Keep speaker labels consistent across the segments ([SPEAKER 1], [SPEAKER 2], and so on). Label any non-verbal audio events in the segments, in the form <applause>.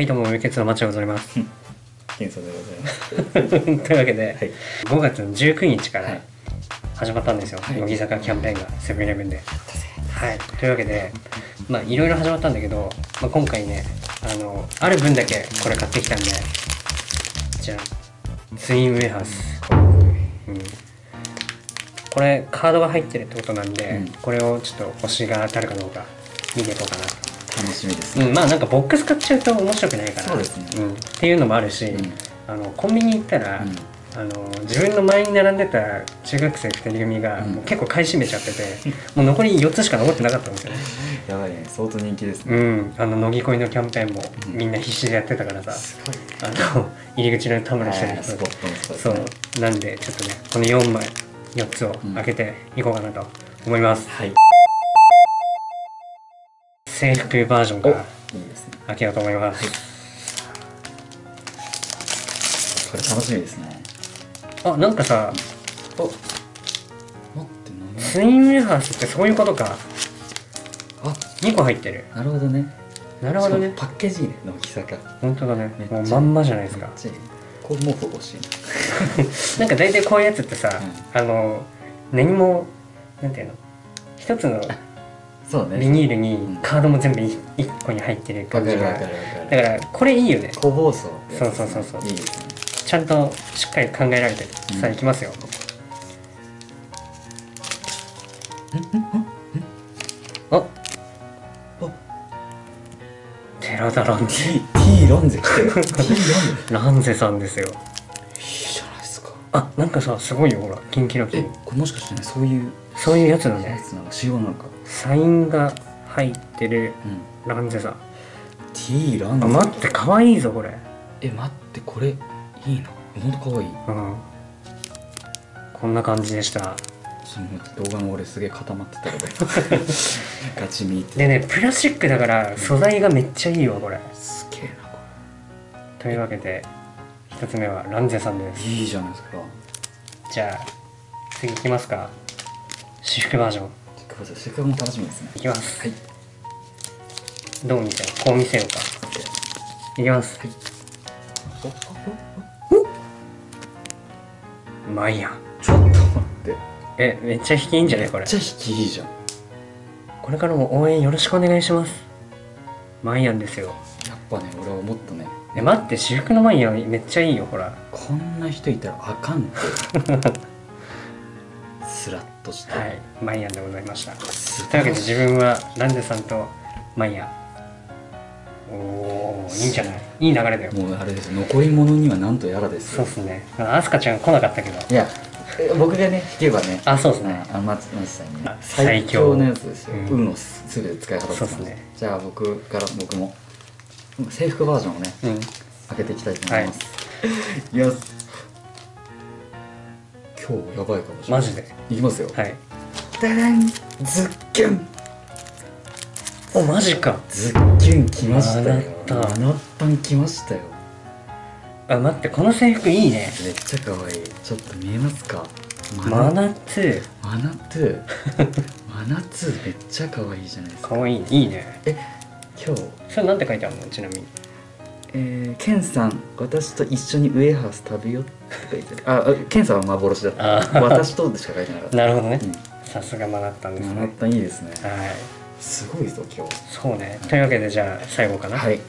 [SPEAKER 1] はいどうも無血の町でございます。
[SPEAKER 2] 検査でございます。
[SPEAKER 1] というわけで、
[SPEAKER 2] はい。
[SPEAKER 1] 5月の19日から
[SPEAKER 2] はい。
[SPEAKER 1] 始まったんですよ、
[SPEAKER 2] はい。
[SPEAKER 1] 乃木坂キャンペーンがセブンイレブンで。はい。というわけでまあいろいろ始まったんだけど、まあ、今回ねあのある分だけこれ買ってきたんでじゃあツインウェハース、うん、これカードが入ってるってことなんで、
[SPEAKER 2] うん。
[SPEAKER 1] これをちょっと星が当たるかどうか見ていこうかな
[SPEAKER 2] 楽しみですね、
[SPEAKER 1] うん、まあなんかボックス買っちゃうと面白くないから。
[SPEAKER 2] そうですね。
[SPEAKER 1] ん、っていうのもあるし、
[SPEAKER 2] うん。
[SPEAKER 1] あのコンビニ行ったら、
[SPEAKER 2] うん。
[SPEAKER 1] あの自分の前に並んでた中学生2人組が、
[SPEAKER 2] うん。
[SPEAKER 1] もう結構買い占めちゃっててもう残り4つしか残ってなかったんですよね。<laughs>
[SPEAKER 2] やばいね。相当人気ですね、
[SPEAKER 1] うん。あの乃木恋のキャンペーンも
[SPEAKER 2] うん。
[SPEAKER 1] みんな必死でやってたからさ、
[SPEAKER 2] すごい
[SPEAKER 1] あの <laughs> 入り口のたむろしてる
[SPEAKER 2] はいスポットのそう。
[SPEAKER 1] なんでちょっとねこの4枚4つを開けていこうかなと思います、
[SPEAKER 2] はい
[SPEAKER 1] 制服バージョンから
[SPEAKER 2] いいですね。
[SPEAKER 1] 開けようと思います、
[SPEAKER 2] これ楽しみですね。
[SPEAKER 1] あなんかさ
[SPEAKER 2] お待って何
[SPEAKER 1] ツインウェハースってそういうことか。
[SPEAKER 2] あ
[SPEAKER 1] 2個入ってる。
[SPEAKER 2] なるほどね。
[SPEAKER 1] なるほどね。
[SPEAKER 2] パッケージいいね乃木坂
[SPEAKER 1] 本当だね。もうまんまじゃないですか。
[SPEAKER 2] これもっと欲しいな。<laughs>
[SPEAKER 1] なんか大体こういうやつってさ、
[SPEAKER 2] う
[SPEAKER 1] あの何もなんていうの？一つの
[SPEAKER 2] そうね。
[SPEAKER 1] ビニールに
[SPEAKER 2] うん。
[SPEAKER 1] カードも全部一一個に入ってる
[SPEAKER 2] わ
[SPEAKER 1] 感じが。だからこれいいよね。
[SPEAKER 2] 小包装。
[SPEAKER 1] そうそうそうそう。
[SPEAKER 2] いいですね。
[SPEAKER 1] ちゃんとしっかり考えられてる、
[SPEAKER 2] うん。
[SPEAKER 1] さあいきますよ。あ
[SPEAKER 2] お
[SPEAKER 1] 寺田ランゼ
[SPEAKER 2] T ロンゼ来てる T ロンゼ
[SPEAKER 1] ランゼさん。ですよ
[SPEAKER 2] いいじゃないですか
[SPEAKER 1] あなん。かさすごいキンキラキ
[SPEAKER 2] え
[SPEAKER 1] ン
[SPEAKER 2] これもしかしてねそういう
[SPEAKER 1] そういうやつだ。
[SPEAKER 2] や
[SPEAKER 1] ね
[SPEAKER 2] つなの仕様なのか
[SPEAKER 1] サインが入ってる
[SPEAKER 2] うん。
[SPEAKER 1] ランゼさ。ん
[SPEAKER 2] T ロンゼ？
[SPEAKER 1] あ待って可愛いぞこれ。
[SPEAKER 2] え待ってこれいいな。ほんとかわい。い
[SPEAKER 1] うん。こんな感じでした。
[SPEAKER 2] 動画の俺すげえ固まってたから <laughs> ガチ見て。
[SPEAKER 1] でねプラスチックだから素材がめっちゃいいわこれ。
[SPEAKER 2] すげえなこと
[SPEAKER 1] いうわけで一つ目はランゼさんです。
[SPEAKER 2] れいいじゃないですか。
[SPEAKER 1] じゃあ次いきますか。私服バージョン。
[SPEAKER 2] せっかくも楽しみですね
[SPEAKER 1] いきます。
[SPEAKER 2] はい。
[SPEAKER 1] どう見せようこう見せようか。いきます。
[SPEAKER 2] おおお
[SPEAKER 1] まあいいや
[SPEAKER 2] ちょっと待って。
[SPEAKER 1] えめっちゃ引きいいんじゃないこれ？
[SPEAKER 2] めっちゃ引きいいじゃん。
[SPEAKER 1] これからも応援よろしくお願いします。マイアンですよ。
[SPEAKER 2] やっぱね俺は思ったね。
[SPEAKER 1] え待って私服のマイアンめっちゃいいよほら。
[SPEAKER 2] こんな人いたらあかんって <laughs> スラッとして、
[SPEAKER 1] はい。マイアンでございました。
[SPEAKER 2] す
[SPEAKER 1] というわけで自分はランゼさんとマイアン。おおいいんじゃない？い。い流れだよ。
[SPEAKER 2] もうあれです残り物にはなんとやらですよ。
[SPEAKER 1] そうっすね。アスカちゃん来なかったけど。
[SPEAKER 2] いやえ僕がね引けばね。
[SPEAKER 1] あそうっすね。
[SPEAKER 2] あの松松さんにね
[SPEAKER 1] あ
[SPEAKER 2] 最
[SPEAKER 1] 最強
[SPEAKER 2] 強のやつですよ、
[SPEAKER 1] うん。
[SPEAKER 2] 運のすべて使い方って
[SPEAKER 1] そうっすね。
[SPEAKER 2] じゃあ僕から僕も制服バージョンをね
[SPEAKER 1] うん。
[SPEAKER 2] 開けていきたいと思います、い、<laughs> きます今日やばいかもしれない。
[SPEAKER 1] マジで？
[SPEAKER 2] いきますよ。
[SPEAKER 1] はい。
[SPEAKER 2] ダダンズッキュン。
[SPEAKER 1] おマジか。
[SPEAKER 2] ズッキュン来ましたよ。
[SPEAKER 1] マナッタン
[SPEAKER 2] マナッタン来ましたよ。
[SPEAKER 1] あ待ってこの制服いいね。
[SPEAKER 2] めっちゃ可愛いちょっと見えますか？
[SPEAKER 1] マナツ
[SPEAKER 2] マナトゥ <laughs> マナツーめっちゃ可愛いじゃないです
[SPEAKER 1] ー
[SPEAKER 2] か。
[SPEAKER 1] かわいい。ねいいね。
[SPEAKER 2] 今日。
[SPEAKER 1] それなんて書いてあるの？ちなみに
[SPEAKER 2] えー、ケンさん私と一緒にウエハース食べよって書いてあケンさんは幻だった。私とでしか書いてなかった。
[SPEAKER 1] なるほどね。
[SPEAKER 2] うん。
[SPEAKER 1] さすが学ったんです
[SPEAKER 2] マナッ
[SPEAKER 1] ね
[SPEAKER 2] タンいいですね。
[SPEAKER 1] はい。
[SPEAKER 2] すごいぞ今日。
[SPEAKER 1] そうね。というわけでじゃあ最後かな。
[SPEAKER 2] はい。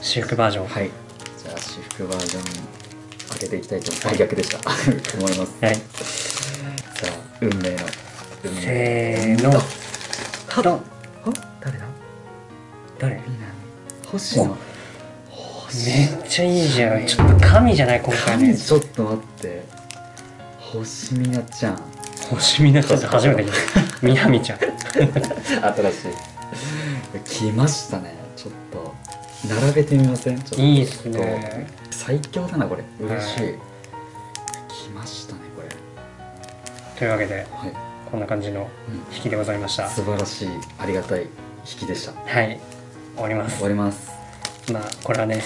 [SPEAKER 1] 私服バージョン。
[SPEAKER 2] はい。じゃあ私服バージョン開けていきたいと思いますあ逆でした。<laughs> 思います。
[SPEAKER 1] はい。
[SPEAKER 2] さあ運命の運命
[SPEAKER 1] せーの。
[SPEAKER 2] は
[SPEAKER 1] ドン。
[SPEAKER 2] あ誰だ？
[SPEAKER 1] 誰？
[SPEAKER 2] 南星野
[SPEAKER 1] めっちゃいいじゃん。ちょっと神じゃない？今回ね
[SPEAKER 2] 神ちょっと待って。星みなちゃん。
[SPEAKER 1] 星見なちゃんって初めて聞いた。<laughs> みなみちゃん。
[SPEAKER 2] 新しい。来ましたね。ちょっと。並べてみません？ちょっと。
[SPEAKER 1] いいっすね。
[SPEAKER 2] 最強だなこれ。嬉しい、
[SPEAKER 1] はい。
[SPEAKER 2] 来ましたねこれ。
[SPEAKER 1] というわけで
[SPEAKER 2] はい、
[SPEAKER 1] こんな感じの
[SPEAKER 2] うん。
[SPEAKER 1] 引きでございました。
[SPEAKER 2] 素晴らしいありがたい引きでした。
[SPEAKER 1] はい。終わります。
[SPEAKER 2] 終わります
[SPEAKER 1] まあこれはね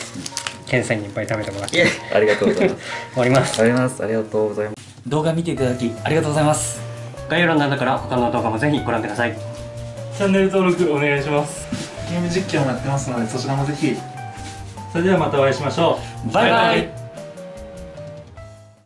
[SPEAKER 1] ケンさんにいっぱい食べてもらって。
[SPEAKER 2] ありがとうございます。<laughs>
[SPEAKER 1] 終わります。
[SPEAKER 2] ありがとうございます。ありがとうございます。動画見ていただきありがとうございます。
[SPEAKER 1] 概要欄の中から他の動画もぜひご覧ください。
[SPEAKER 3] チャンネル登録お願いします。ゲーム実況もやってますのでそちらもぜひ。そそれではまたお会いしましょう。
[SPEAKER 1] バイバイ